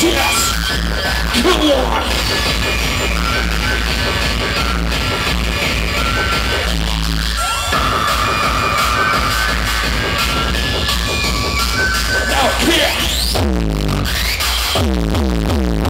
Yes! Come on! Here!